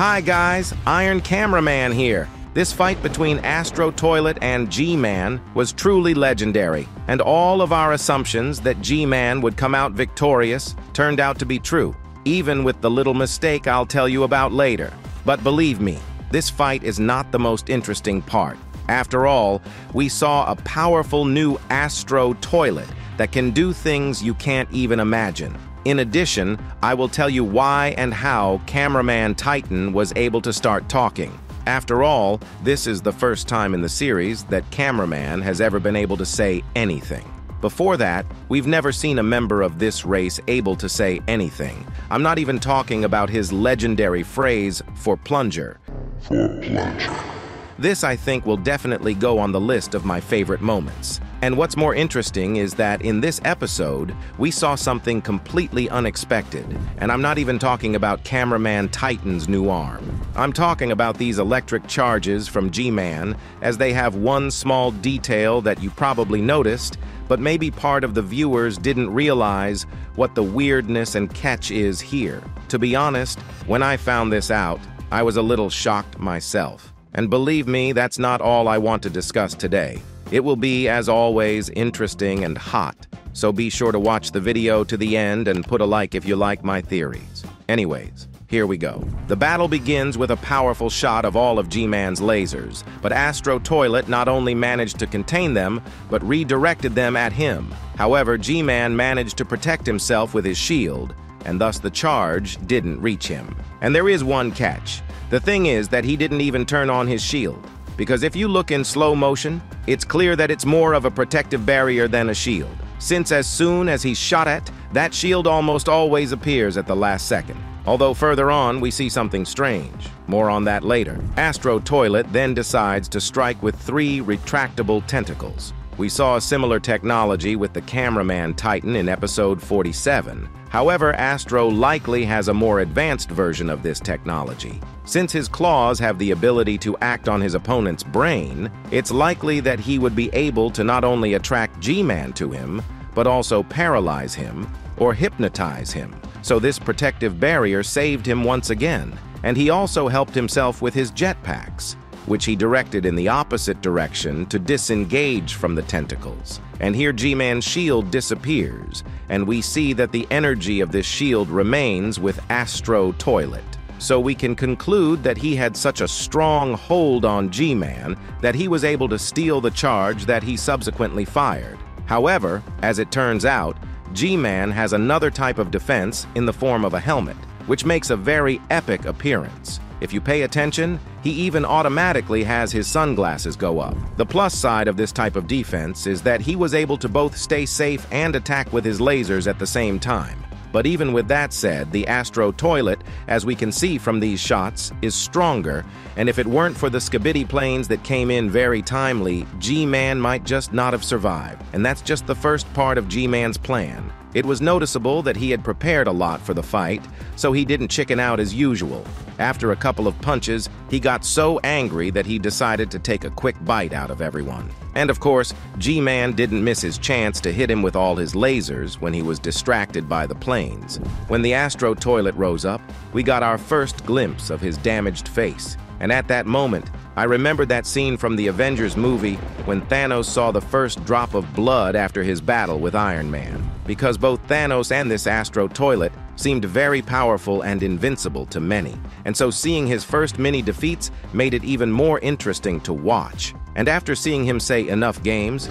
Hi guys, Iron Cameraman here. This fight between Astro Toilet and G-Man was truly legendary, and all of our assumptions that G-Man would come out victorious turned out to be true, even with the little mistake I'll tell you about later. But believe me, this fight is not the most interesting part. After all, we saw a powerful new Astro Toilet that can do things you can't even imagine. In addition, I will tell you why and how Cameraman Titan was able to start talking. After all, this is the first time in the series that Cameraman has ever been able to say anything. Before that, we've never seen a member of this race able to say anything. I'm not even talking about his legendary phrase, for plunger. For plunger. This, I think, will definitely go on the list of my favorite moments. And what's more interesting is that in this episode, we saw something completely unexpected. And I'm not even talking about Cameraman Titan's new arm. I'm talking about these electric charges from G-Man, as they have one small detail that you probably noticed, but maybe part of the viewers didn't realize what the weirdness and catch is here. To be honest, when I found this out, I was a little shocked myself. And believe me, that's not all I want to discuss today. It will be, as always, interesting and hot, so be sure to watch the video to the end and put a like if you like my theories. Anyways, here we go. The battle begins with a powerful shot of all of G-Man's lasers, but Astro Toilet not only managed to contain them, but redirected them at him. However, G-Man managed to protect himself with his shield, and thus the charge didn't reach him. And there is one catch. The thing is that he didn't even turn on his shield because if you look in slow motion, it's clear that it's more of a protective barrier than a shield, since as soon as he's shot at, that shield almost always appears at the last second. Although further on, we see something strange. More on that later. Astro Toilet then decides to strike with three retractable tentacles. We saw a similar technology with the Cameraman Titan in episode 47. However, Astro likely has a more advanced version of this technology. Since his claws have the ability to act on his opponent's brain, it's likely that he would be able to not only attract G-Man to him, but also paralyze him or hypnotize him. So this protective barrier saved him once again, and he also helped himself with his jetpacks, which he directed in the opposite direction to disengage from the tentacles. And here G-Man's shield disappears, and we see that the energy of this shield remains with Astro Toilet. So we can conclude that he had such a strong hold on G-Man that he was able to steal the charge that he subsequently fired. However, as it turns out, G-Man has another type of defense in the form of a helmet, which makes a very epic appearance. If you pay attention, he even automatically has his sunglasses go up. The plus side of this type of defense is that he was able to both stay safe and attack with his lasers at the same time. But even with that said, the Astro Toilet, as we can see from these shots, is stronger, and if it weren't for the Skibidi planes that came in very timely, G-Man might just not have survived. And that's just the first part of G-Man's plan. It was noticeable that he had prepared a lot for the fight, so he didn't chicken out as usual. After a couple of punches, he got so angry that he decided to take a quick bite out of everyone. And of course, G-Man didn't miss his chance to hit him with all his lasers when he was distracted by the planes. When the Astro toilet rose up, we got our first glimpse of his damaged face. And at that moment, I remembered that scene from the Avengers movie when Thanos saw the first drop of blood after his battle with Iron Man. Because both Thanos and this Astro Toilet seemed very powerful and invincible to many. And so seeing his first mini defeats made it even more interesting to watch. And after seeing him say enough games,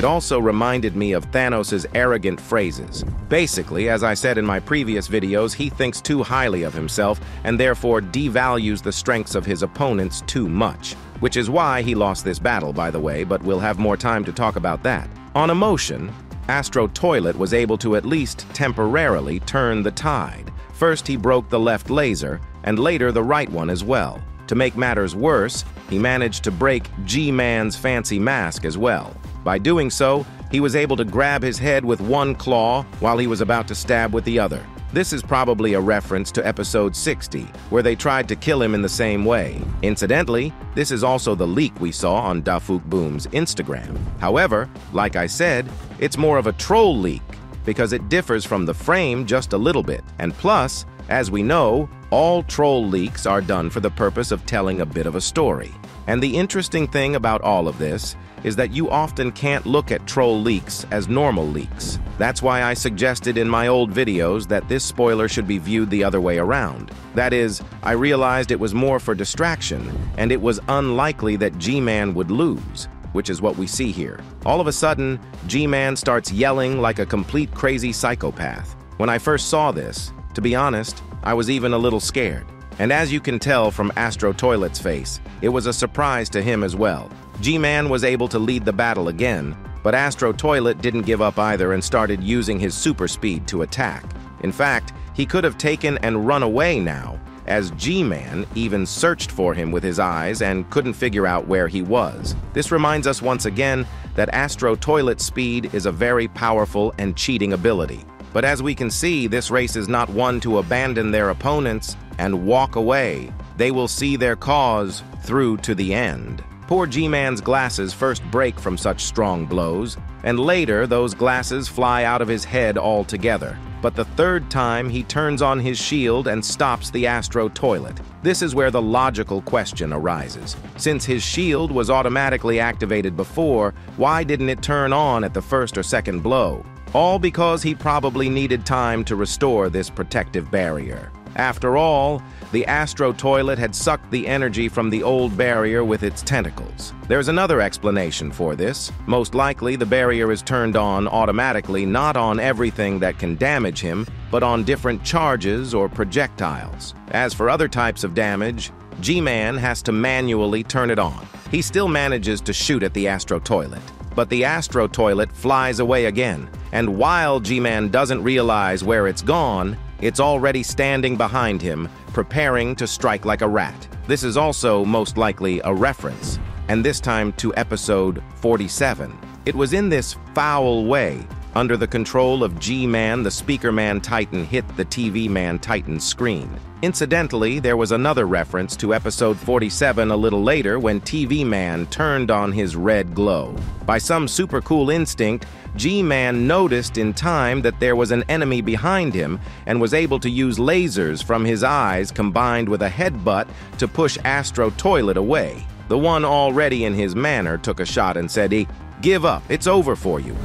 it also reminded me of Thanos' arrogant phrases. Basically, as I said in my previous videos, he thinks too highly of himself and therefore devalues the strengths of his opponents too much. Which is why he lost this battle, by the way, but we'll have more time to talk about that. On emotion, Astro Toilet was able to at least temporarily turn the tide. First, he broke the left laser, and later the right one as well. To make matters worse, he managed to break G-Man's fancy mask as well. By doing so, he was able to grab his head with one claw while he was about to stab with the other. This is probably a reference to episode 60, where they tried to kill him in the same way. Incidentally, this is also the leak we saw on DaFuqBoom's Instagram. However, like I said, it's more of a troll leak because it differs from the frame just a little bit. And plus, As we know, all troll leaks are done for the purpose of telling a bit of a story. And the interesting thing about all of this is that you often can't look at troll leaks as normal leaks. That's why I suggested in my old videos that this spoiler should be viewed the other way around. That is, I realized it was more for distraction, and it was unlikely that G-Man would lose, which is what we see here. All of a sudden, G-Man starts yelling like a complete crazy psychopath. When I first saw this, to be honest, I was even a little scared. And as you can tell from Astro Toilet's face, it was a surprise to him as well. G-Man was able to lead the battle again, but Astro Toilet didn't give up either and started using his super speed to attack. In fact, he could have taken and run away now, as G-Man even searched for him with his eyes and couldn't figure out where he was. This reminds us once again that Astro Toilet speed is a very powerful and cheating ability. But as we can see, this race is not one to abandon their opponents and walk away. They will see their cause through to the end. Poor G-Man's glasses first break from such strong blows, and later those glasses fly out of his head altogether. But the third time, he turns on his shield and stops the Astro toilet. This is where the logical question arises. Since his shield was automatically activated before, why didn't it turn on at the first or second blow? All because he probably needed time to restore this protective barrier. After all, the Astro toilet had sucked the energy from the old barrier with its tentacles. There's another explanation for this. Most likely, the barrier is turned on automatically not on everything that can damage him, but on different charges or projectiles. As for other types of damage, G-Man has to manually turn it on. He still manages to shoot at the Astro toilet, but the Astro toilet flies away again, and while G-Man doesn't realize where it's gone, it's already standing behind him, preparing to strike like a rat. This is also most likely a reference, and this time to episode 47. It was in this foul way, under the control of G-Man, the Speaker Man Titan hit the TV Man Titan's screen. Incidentally, there was another reference to episode 47 a little later when TV Man turned on his red glow. By some super cool instinct, G-Man noticed in time that there was an enemy behind him and was able to use lasers from his eyes combined with a headbutt to push Astro Toilet away. The one already in his manner took a shot and said, he, Give up, it's over for you.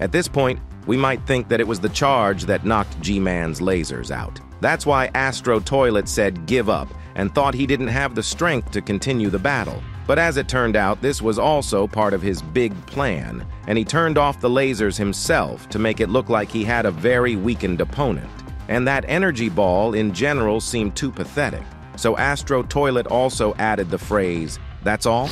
At this point, we might think that it was the charge that knocked G-Man's lasers out. That's why Astro Toilet said give up and thought he didn't have the strength to continue the battle. But as it turned out, this was also part of his big plan, and he turned off the lasers himself to make it look like he had a very weakened opponent. And that energy ball in general seemed too pathetic. So Astro Toilet also added the phrase, that's all?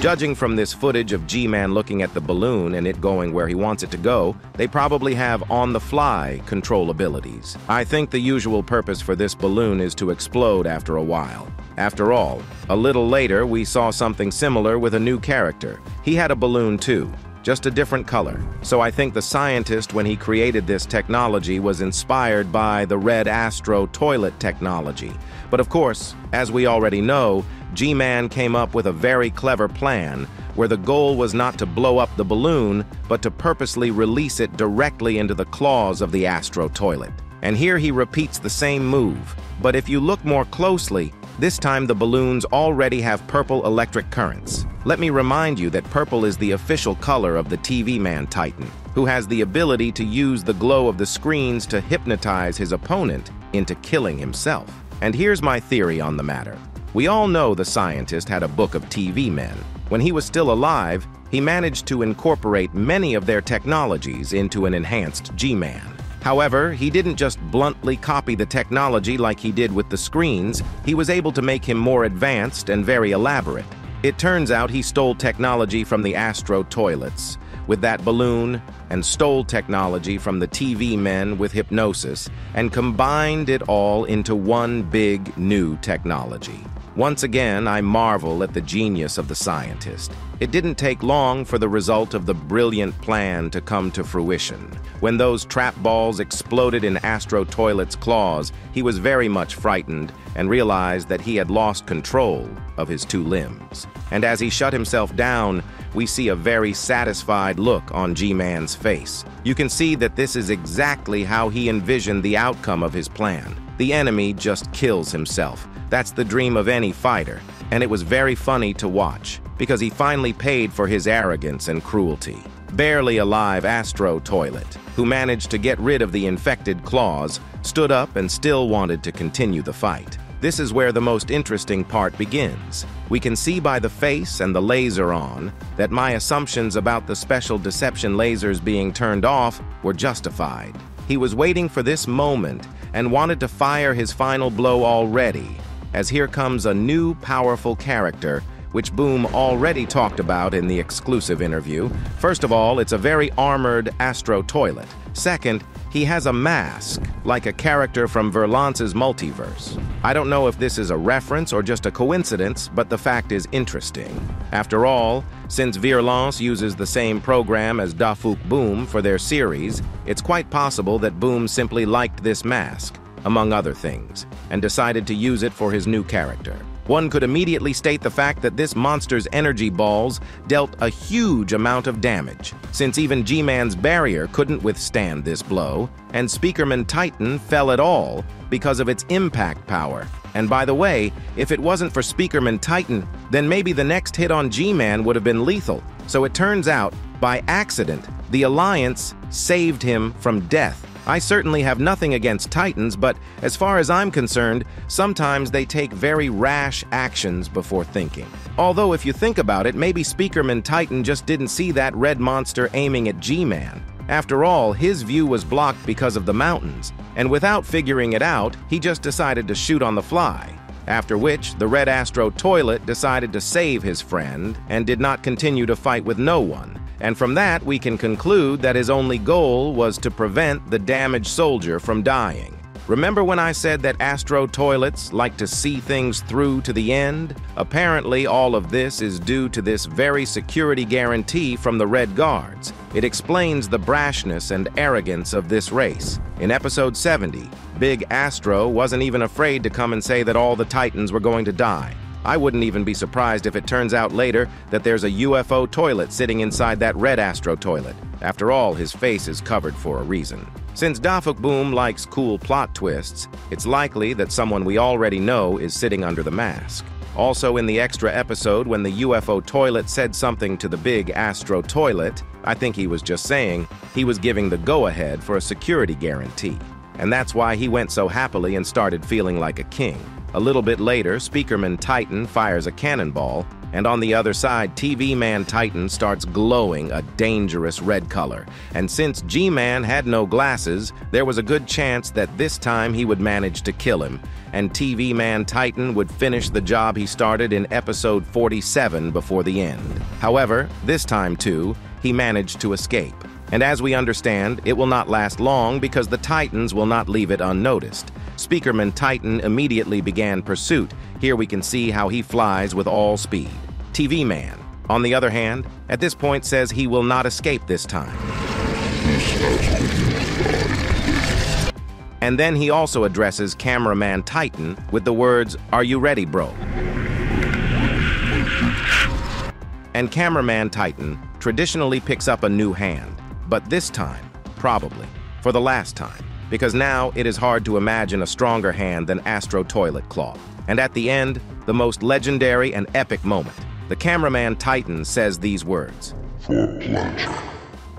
Judging from this footage of G-Man looking at the balloon and it going where he wants it to go, they probably have on-the-fly control abilities. I think the usual purpose for this balloon is to explode after a while. After all, a little later we saw something similar with a new character. He had a balloon too, just a different color. So I think the scientist, when he created this technology, was inspired by the Red Astro toilet technology. But of course, as we already know, G-Man came up with a very clever plan where the goal was not to blow up the balloon, but to purposely release it directly into the claws of the Astro toilet. And here he repeats the same move. But if you look more closely, this time the balloons already have purple electric currents. Let me remind you that purple is the official color of the TV Man Titan, who has the ability to use the glow of the screens to hypnotize his opponent into killing himself. And here's my theory on the matter. We all know the scientist had a book of TV men. When he was still alive, he managed to incorporate many of their technologies into an enhanced G-Man. However, he didn't just bluntly copy the technology like he did with the screens, he was able to make him more advanced and very elaborate. It turns out he stole technology from the Astro toilets, with that balloon, and stole technology from the TV men with hypnosis, and combined it all into one big new technology. Once again, I marvel at the genius of the scientist. It didn't take long for the result of the brilliant plan to come to fruition. When those trap balls exploded in Astro Toilet's claws, he was very much frightened and realized that he had lost control of his two limbs. And as he shut himself down, we see a very satisfied look on G-Man's face. You can see that this is exactly how he envisioned the outcome of his plan. The enemy just kills himself. That's the dream of any fighter, and it was very funny to watch, because he finally paid for his arrogance and cruelty. Barely alive Astro Toilet, who managed to get rid of the infected claws, stood up and still wanted to continue the fight. This is where the most interesting part begins. We can see by the face and the laser on that my assumptions about the special deception lasers being turned off were justified. He was waiting for this moment and wanted to fire his final blow already, as here comes a new powerful character which Boom already talked about in the exclusive interview. First of all, it's a very armored Astro toilet. Second, he has a mask, like a character from Verlance's multiverse. I don't know if this is a reference or just a coincidence, but the fact is interesting. After all, since Virlance uses the same program as DaFuqBoom for their series, it's quite possible that Boom simply liked this mask among other things, and decided to use it for his new character. One could immediately state the fact that this monster's energy balls dealt a huge amount of damage, since even G-Man's barrier couldn't withstand this blow, and Speakerman Titan fell at all because of its impact power. And by the way, if it wasn't for Speakerman Titan, then maybe the next hit on G-Man would have been lethal. So it turns out, by accident, the Alliance saved him from death I certainly have nothing against Titans, but as far as I'm concerned, sometimes they take very rash actions before thinking. Although if you think about it, maybe Speakerman Titan just didn't see that red monster aiming at G-Man. After all, his view was blocked because of the mountains, and without figuring it out, he just decided to shoot on the fly. After which, the Red Astro Toilet decided to save his friend and did not continue to fight with no one and from that we can conclude that his only goal was to prevent the damaged soldier from dying. Remember when I said that Astro toilets like to see things through to the end? Apparently all of this is due to this very security guarantee from the Red Guards. It explains the brashness and arrogance of this race. In episode 70, Big Astro wasn't even afraid to come and say that all the Titans were going to die. I wouldn't even be surprised if it turns out later that there's a UFO toilet sitting inside that red Astro toilet. After all, his face is covered for a reason. Since DaFuqBoom likes cool plot twists, it's likely that someone we already know is sitting under the mask. Also in the extra episode when the UFO toilet said something to the big Astro toilet, I think he was just saying he was giving the go-ahead for a security guarantee. And that's why he went so happily and started feeling like a king. A little bit later, Speakerman Titan fires a cannonball, and on the other side, TV Man Titan starts glowing a dangerous red color. And since G-Man had no glasses, there was a good chance that this time he would manage to kill him, and TV Man Titan would finish the job he started in episode 47 before the end. However, this time too, he managed to escape. And as we understand, it will not last long because the Titans will not leave it unnoticed. Speakerman Titan immediately began pursuit. Here we can see how he flies with all speed. TV Man, on the other hand, at this point says he will not escape this time. And then he also addresses cameraman Titan with the words, Are you ready, bro? And cameraman Titan traditionally picks up a new hand, but this time, probably, for the last time because now it is hard to imagine a stronger hand than Astro Toilet Claw. And at the end, the most legendary and epic moment. The cameraman Titan says these words. For plunger.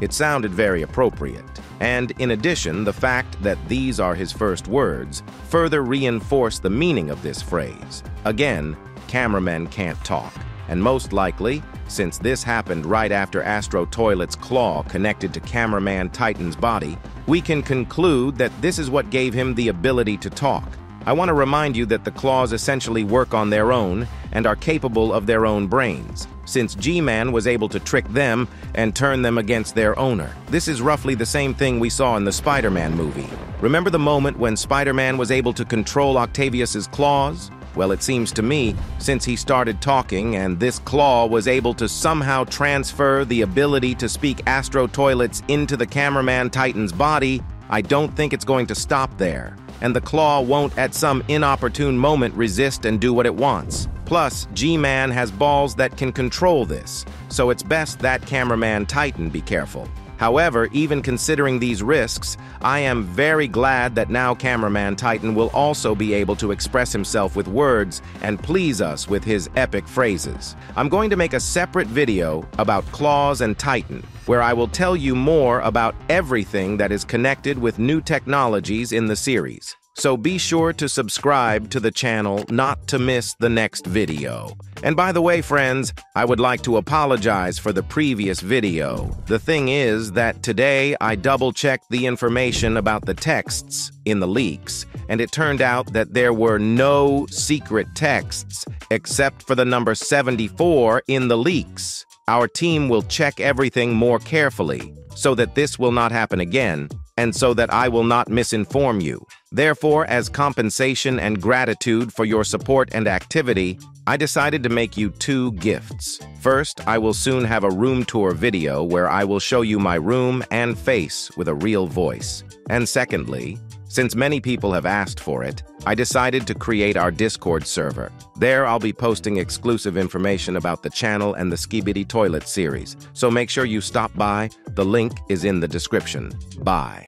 It sounded very appropriate. And in addition, the fact that these are his first words further reinforce the meaning of this phrase. Again, cameramen can't talk. And most likely, since this happened right after Astro Toilet's claw connected to cameraman Titan's body, we can conclude that this is what gave him the ability to talk. I want to remind you that the claws essentially work on their own and are capable of their own brains, since G-Man was able to trick them and turn them against their owner. This is roughly the same thing we saw in the Spider-Man movie. Remember the moment when Spider-Man was able to control Octavius's claws? Well, it seems to me, since he started talking and this claw was able to somehow transfer the ability to speak Astro Toilets into the cameraman Titan's body, I don't think it's going to stop there. And the claw won't at some inopportune moment resist and do what it wants. Plus, G-Man has balls that can control this, so it's best that cameraman Titan be careful. However, even considering these risks, I am very glad that now cameraman Titan will also be able to express himself with words and please us with his epic phrases. I'm going to make a separate video about Claws and Titan, where I will tell you more about everything that is connected with new technologies in the series. So be sure to subscribe to the channel not to miss the next video. And by the way, friends, I would like to apologize for the previous video. The thing is that today I double-checked the information about the texts in the leaks, and it turned out that there were no secret texts except for the number 74 in the leaks. Our team will check everything more carefully so that this will not happen again, and so that I will not misinform you. Therefore, as compensation and gratitude for your support and activity, I decided to make you two gifts. First, I will soon have a room tour video where I will show you my room and face with a real voice. And secondly, since many people have asked for it, I decided to create our Discord server. There, I'll be posting exclusive information about the channel and the Skibidi Toilet series, so make sure you stop by. The link is in the description. Bye.